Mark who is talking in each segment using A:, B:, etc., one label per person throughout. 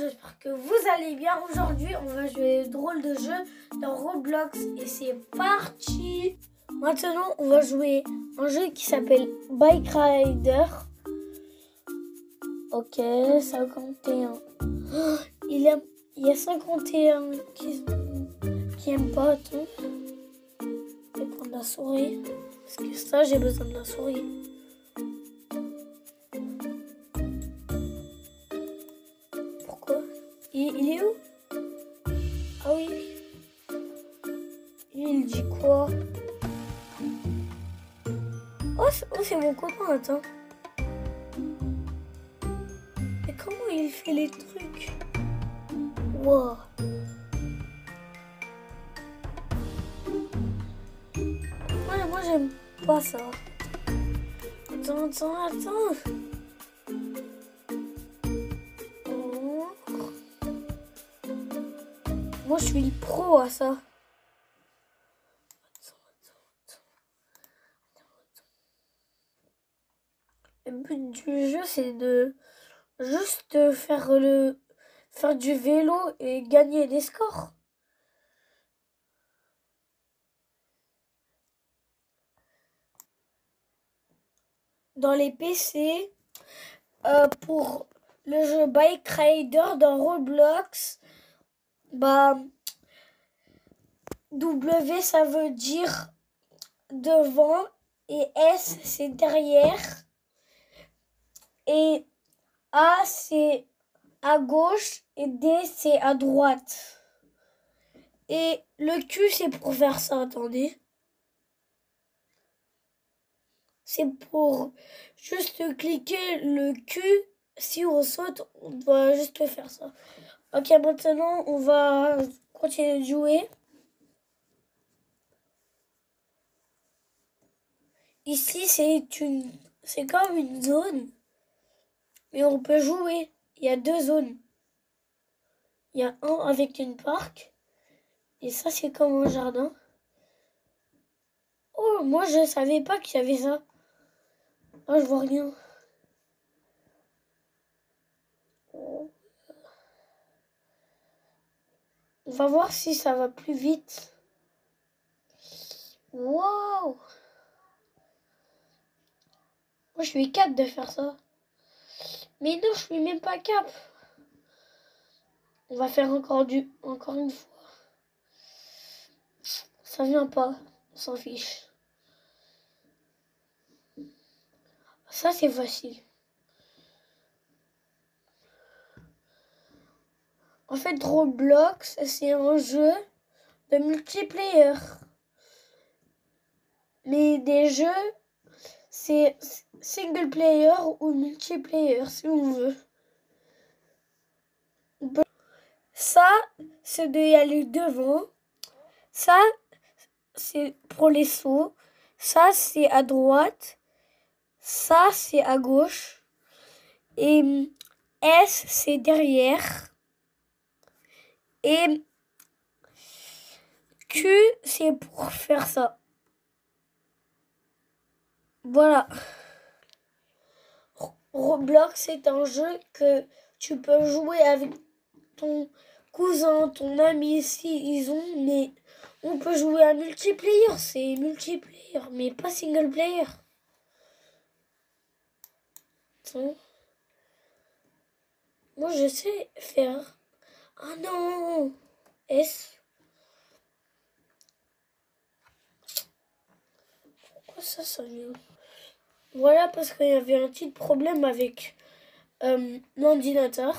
A: j'espère que vous allez bien. Aujourd'hui, on va jouer drôle de jeu dans Roblox et c'est parti. Maintenant, on va jouer un jeu qui s'appelle Bike Rider. Ok, 51. Oh, il, il y a 51 qui, qui aiment pas tout. Je vais prendre la souris. Parce que ça, j'ai besoin de la souris. Oh, c'est oh, c'est mon copain, attends. Mais comment il fait les trucs? Wow. Ouais, moi j'aime pas ça. Attends, attends, attends. Oh. Moi je suis pro à ça. Attends, attends, attends. Le but du c'est de juste faire le faire du vélo et gagner des scores. Dans les PC, euh, pour le jeu Bike Rider dans Roblox, bah W ça veut dire devant et S c'est derrière et A c'est à gauche et D c'est à droite. Et le Q c'est pour faire ça, attendez. C'est pour juste cliquer le Q. Si on saute, on doit juste faire ça. Ok, maintenant on va continuer de jouer. Ici c'est une c'est comme une zone. Mais on peut jouer. Il y a deux zones. Il y a un avec une parc. Et ça, c'est comme un jardin. Oh, moi, je savais pas qu'il y avait ça. Oh, je vois rien. On va voir si ça va plus vite. Wow! Moi, je suis capable de faire ça. Mais non, je suis même pas cap. On va faire encore du encore une fois. Ça vient pas, on s'en fiche. Ça c'est facile. En fait, Roblox, c'est un jeu de multiplayer. Mais des jeux, c'est single player ou multiplayer si on veut. Ça, c'est de aller devant. Ça, c'est pour les sauts. Ça, c'est à droite. Ça, c'est à gauche. Et S, c'est derrière. Et Q, c'est pour faire ça. Voilà. Roblox, c'est un jeu que tu peux jouer avec ton cousin, ton ami, si ils ont, mais on peut jouer à multiplayer, c'est multiplayer, mais pas single player. Moi, je sais faire. Ah non S. Pourquoi ça, vient voilà, parce qu'il y avait un petit problème avec euh, l'ordinateur.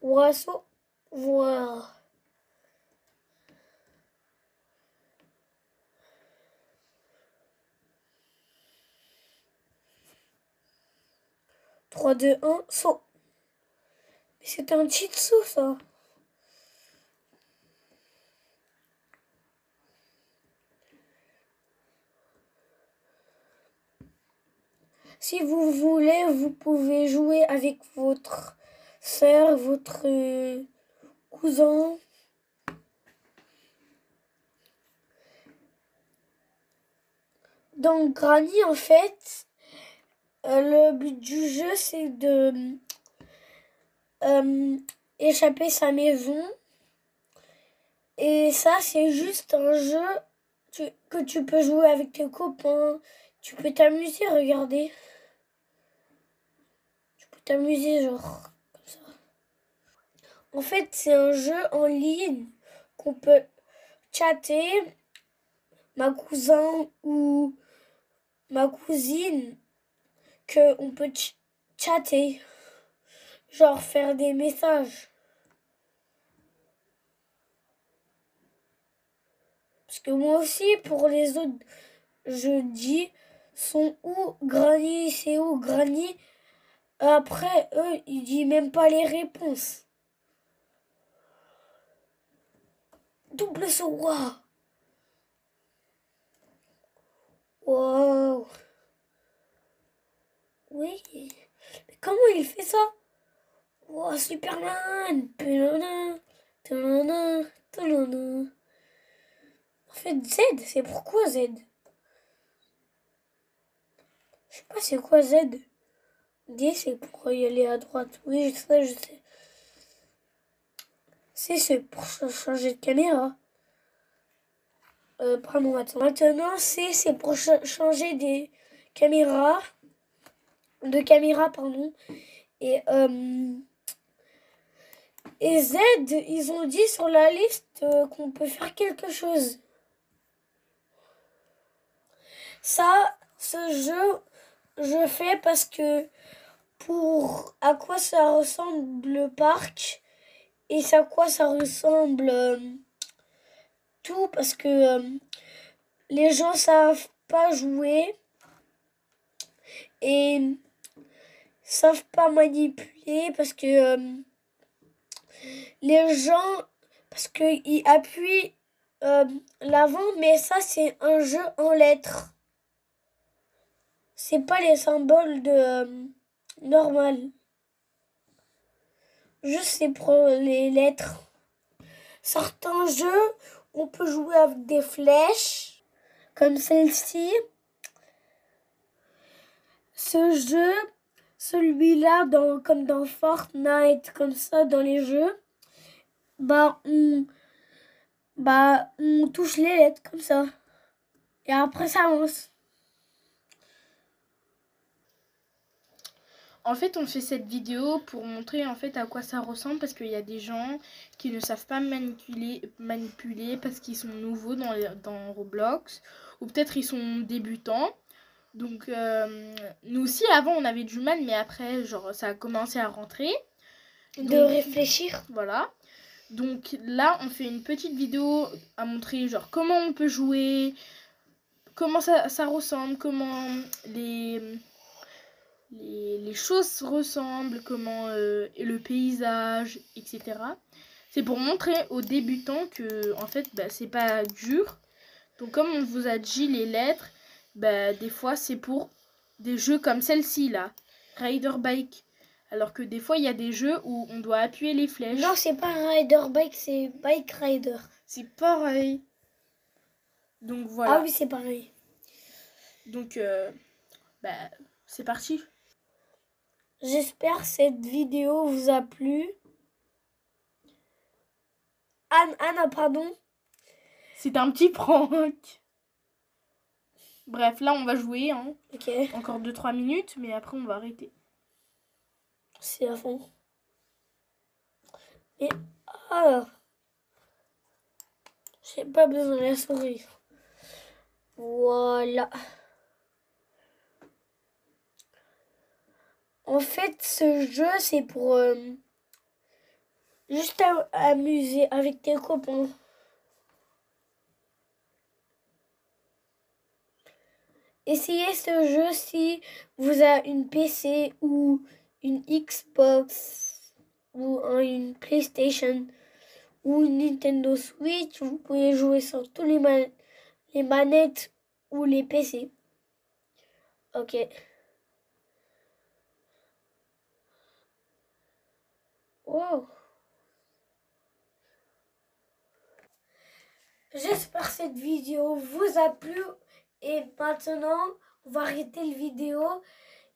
A: Oiseau, voilà. Trois, deux, un, saut. Mais c'était un petit saut, ça. Si vous voulez, vous pouvez jouer avec votre soeur, votre euh, cousin. Donc Granny, en fait, le but du jeu, c'est de euh, échapper sa maison. Et ça, c'est juste un jeu que tu peux jouer avec tes copains. Tu peux t'amuser, regarder. Tu peux t'amuser, genre, comme ça. En fait, c'est un jeu en ligne qu'on peut chatter. Ma cousin ou ma cousine, que on peut chatter. Genre faire des messages. Parce que moi aussi, pour les autres, je dis sont où? Granny, c'est où? Granny Après, eux, ils disent même pas les réponses. Double saut, waouh. Wow Oui. Mais comment il fait ça? Wow, Superman. En fait, Z, c'est pourquoi Z? Pas c'est quoi Z? D, c'est pour y aller à droite. Oui, je sais, je sais. C'est c'est pour changer de caméra. Euh, pardon, attends. Maintenant, C, c'est pour changer des caméras. De caméra, pardon. Et, euh, et Z, ils ont dit sur la liste euh, qu'on peut faire quelque chose. Ça, ce jeu, je fais parce que pour à quoi ça ressemble le parc et à quoi ça ressemble euh, tout parce que euh, les gens savent pas jouer et savent pas manipuler parce que les gens parce qu'ils appuient l'avant mais ça c'est un jeu en lettres c'est pas les symboles de euh, normal. Juste pour les lettres. Certains jeux, on peut jouer avec des flèches, comme celle-ci. Ce jeu, celui-là, comme dans Fortnite, comme ça, dans les jeux, bah on, bah, on touche les lettres comme ça. Et après, ça avance.
B: En fait, on fait cette vidéo pour montrer en fait à quoi ça ressemble parce qu'il y a des gens qui ne savent pas manipuler, manipuler parce qu'ils sont nouveaux dans, dans Roblox ou peut-être ils sont débutants. Donc euh, nous aussi avant on avait du mal mais après genre ça a commencé à rentrer.
A: de réfléchir.
B: Voilà. Donc là on fait une petite vidéo à montrer genre comment on peut jouer, comment ça, ça ressemble, comment les les, choses ressemblent, comment euh, le paysage, etc. C'est pour montrer aux débutants que en fait bah, c'est pas dur. Donc comme on vous a dit les lettres, bah, des fois c'est pour des jeux comme celle-ci là, Rider Bike. Alors que des fois il y a des jeux où on doit appuyer les flèches.
A: Non c'est pas un Rider Bike, c'est Bike Rider.
B: C'est pareil. Donc voilà.
A: Ah oui c'est pareil.
B: Donc euh, bah, c'est parti.
A: J'espère que cette vidéo vous a plu. Anne, Anna, pardon.
B: C'est un petit prank. Bref, là on va jouer. Hein.
A: Ok.
B: Encore 2-3 minutes, mais après on va arrêter.
A: C'est à fond. Et ah, j'ai pas besoin de la souris. Voilà. En fait, ce jeu, c'est pour euh, juste amuser avec tes copains. Essayez ce jeu si vous avez une PC ou une Xbox ou une PlayStation ou une Nintendo Switch. Vous pouvez jouer sur tous les, les manettes ou les PC. Ok. Wow. J'espère que cette vidéo vous a plu. Et maintenant, on va arrêter la vidéo.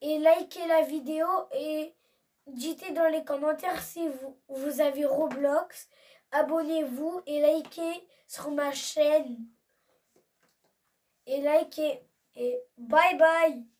A: et likez la vidéo et dites dans les commentaires si vous, vous avez Roblox. Abonnez-vous et likez sur ma chaîne. Et likez. Et bye bye